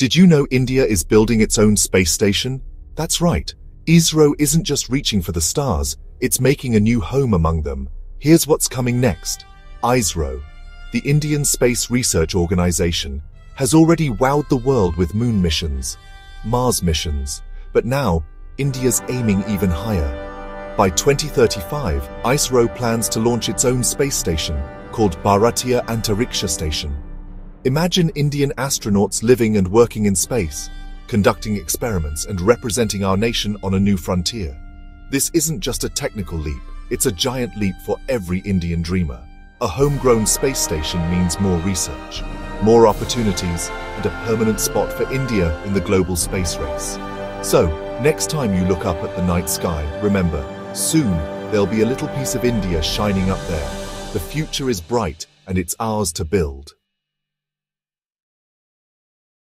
Did you know India is building its own space station? That's right. ISRO isn't just reaching for the stars, it's making a new home among them. Here's what's coming next. ISRO, the Indian Space Research Organization, has already wowed the world with moon missions, Mars missions, but now India's aiming even higher. By 2035, ISRO plans to launch its own space station called Bharatiya Antariksha Station. Imagine Indian astronauts living and working in space, conducting experiments and representing our nation on a new frontier. This isn't just a technical leap, it's a giant leap for every Indian dreamer. A homegrown space station means more research, more opportunities, and a permanent spot for India in the global space race. So, next time you look up at the night sky, remember, soon there'll be a little piece of India shining up there. The future is bright and it's ours to build.